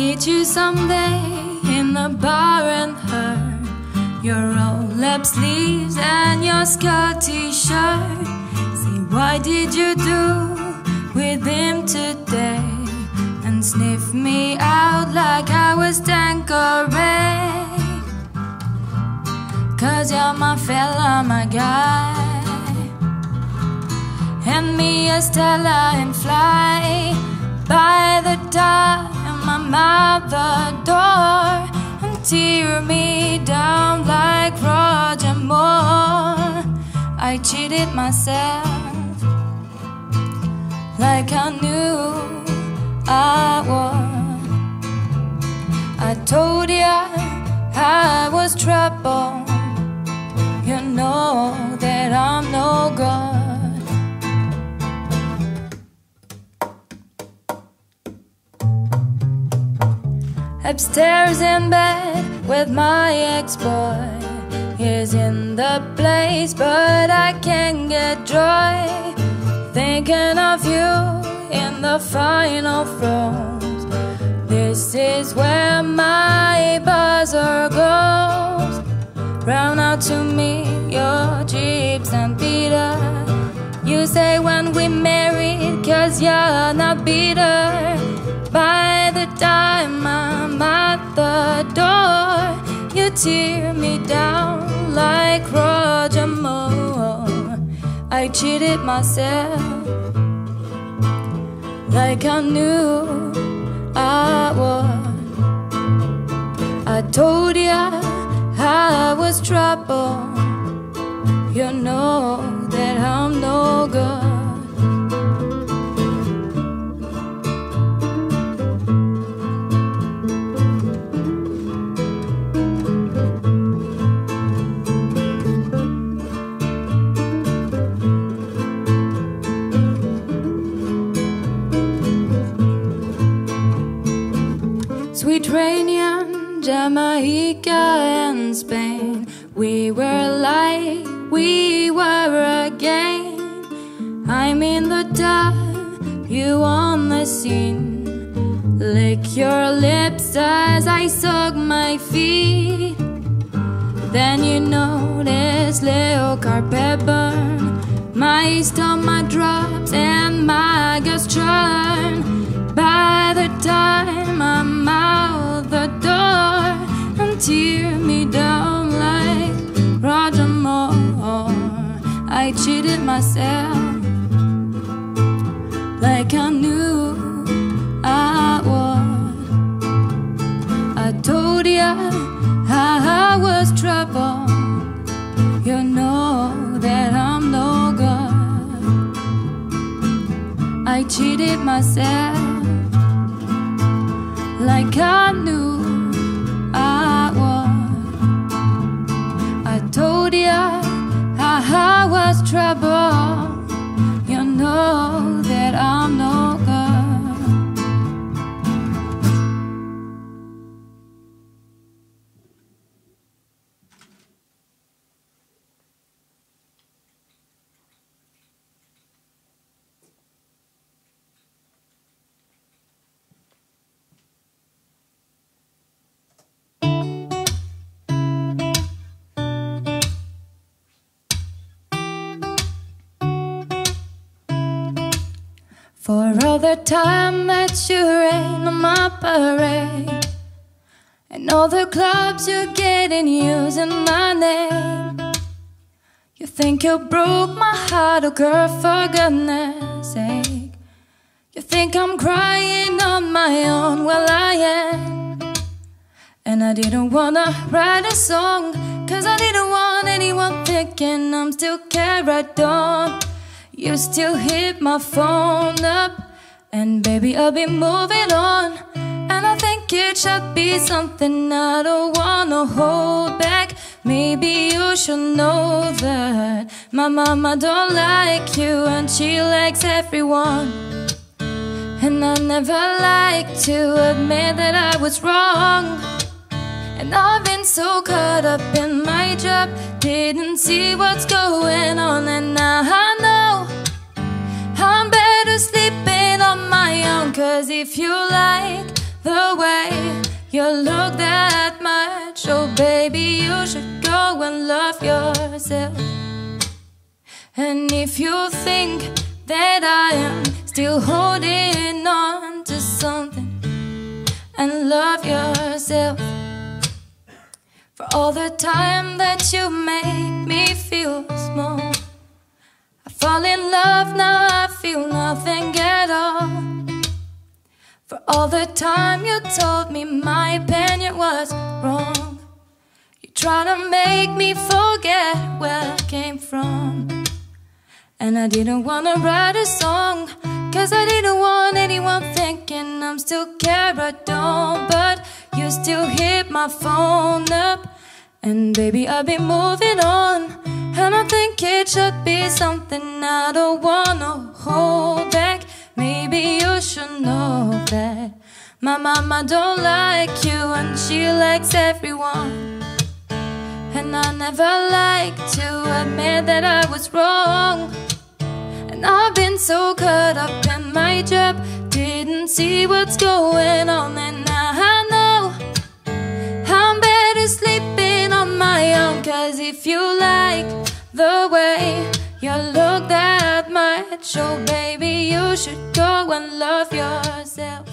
meet you someday in the bar and her your roll up sleeves and your skirt t-shirt. Say, what did you do with him today? And sniff me out like I was Tanqueray. Cause you're my fella, my guy. Hand me a Stella and fly by the time I'm out the door and tear me down like Roger Moore. I cheated myself like I knew I would. I told ya I was trouble. You know that I'm no good. Upstairs in bed with my ex-boy He's in the place but I can't get joy Thinking of you in the final throes. This is where my buzzer goes. Round out to me your jeeps and Peter. You say when we married cause you're not bitter. By the time I'm at the door. You tear me down like Roger Moore. I cheated myself like I knew I would. I told ya I was trouble. You know that I'm no good Rainian, Jamaica and Spain. We were like we were again. I'm in the dark, you on the scene. Lick your lips as I suck my feet. Then you notice little carpet burn. My stomach drops and my guts churn. By the time I cheated myself like I knew I would. I told ya I was trouble. You know that I'm no good. I cheated myself like I knew For all the time that you rain on my parade. And all the clubs you're getting using my name. You think you broke my heart, oh girl, for goodness sake. You think I'm crying on my own, well I am. And I didn't wanna write a song Cause I didn't want anyone thinking I'm still carried on you still hit my phone up And baby I'll be moving on. And I think it should be something I don't wanna hold back. Maybe you should know that My mama don't like you and she likes everyone. And I never like to admit that I was wrong. And I've been so caught up in my job Didn't see what's going on. And now I know I'm sleeping on my own Cause if you like the way you look that much. Oh, baby, you should go and love yourself. And if you think that I am still holding on to something, and love yourself for all the time that you make me feel all the time you told me my opinion was wrong. You try to make me forget where I came from. And I didn't wanna write a song, cause I didn't want anyone thinking I'm still don't. But you still hit my phone up, and baby, I've been moving on. And I think it should be something I don't wanna hold back. Maybe you should know that my mama don't like you, and she likes everyone. And I never like to admit that I was wrong. And I've been so caught up in my job, didn't see what's going on. And now I know I'm better sleeping on my own. Cause if you like the way you look that much, oh baby, you should go and love yourself.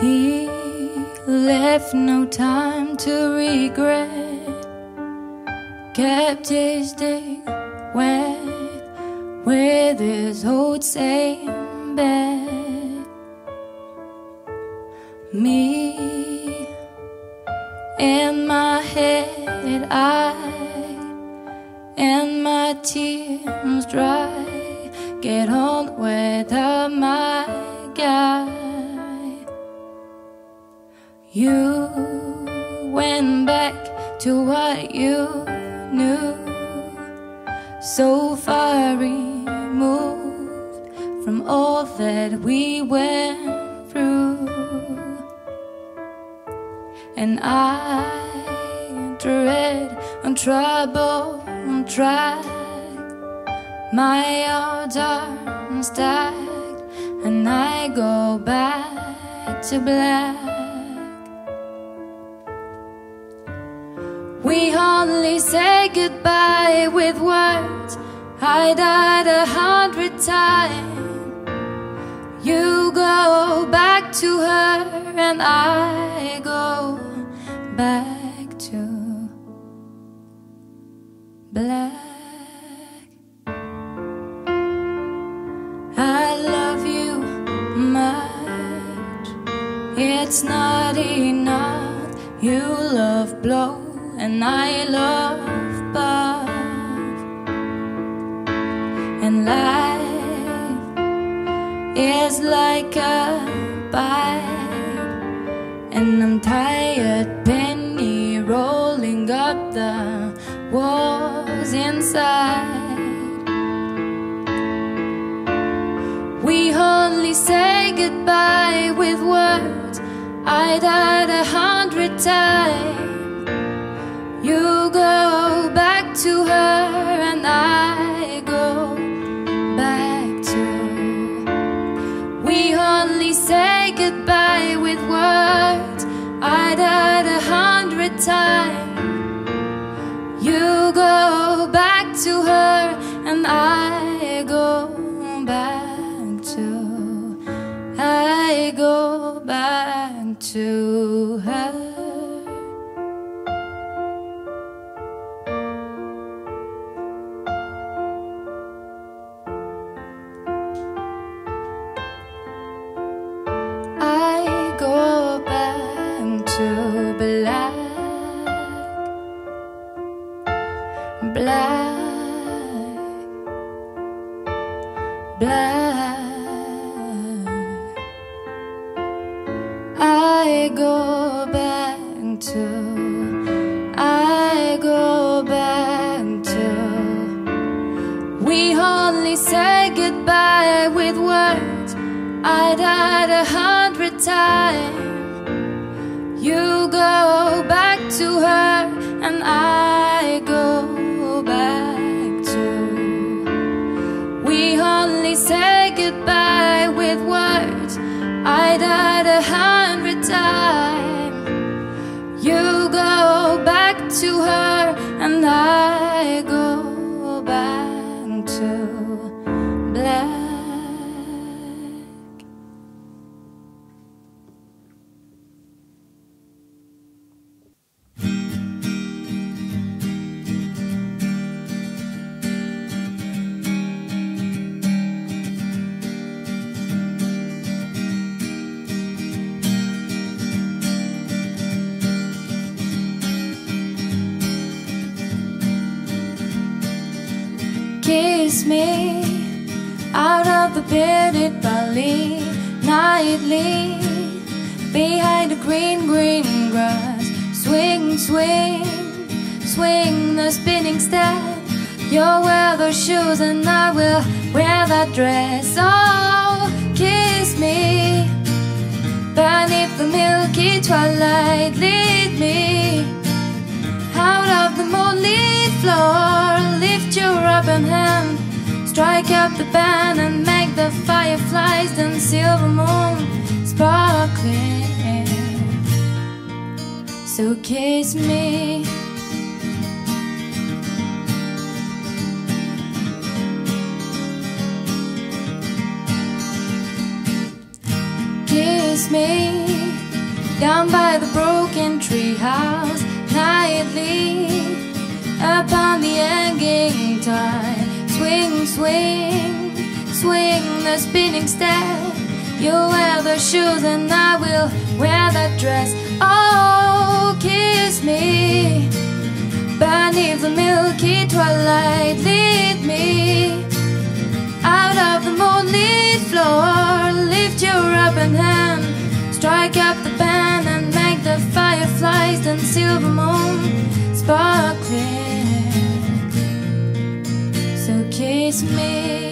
He left no time to regret. His wet with his old same bed. Me in my head, I and my tears dry. Get on without my guy. You went back to what you knew, so far removed from all that we went through. And I dread on trouble on track. My odds are stacked, and I go back to black. We only say goodbye with words. I died a hundred times. You go back to her, and I go back to black. I love you much. It's not enough. You love blow and I love Bob. And life is like a pipe, and I'm tired, penny rolling up the walls inside. We only say goodbye with words. I died a hundred times. You go back to her and I go back to We only say goodbye with words. I died a hundred times. You go back to her and I go back to I go back to her black. I go back to, I go back to. We only say goodbye with words. I died a hundred times. You go I died a hundred times. You go back to her, and I kiss me out of the bearded valley nightly. Behind the green green grass swing swing swing the spinning step you'll wear those shoes and I will wear that dress. Oh kiss me. Beneath the milky twilight lead me out of the moonlit floor. Lift your open hand. Strike up the band and make the fireflies and silver moon sparkling. So kiss me. Kiss me. Down by the broken tree house nightly upon the hanging tide. Swing, swing, swing the spinning step. You'll wear the shoes and I will wear that dress. Oh, kiss me beneath the milky twilight. Lead me out of the moonlit floor. Lift your open hand, strike up the band and make the fireflies and silver moon sparkling. Kiss me.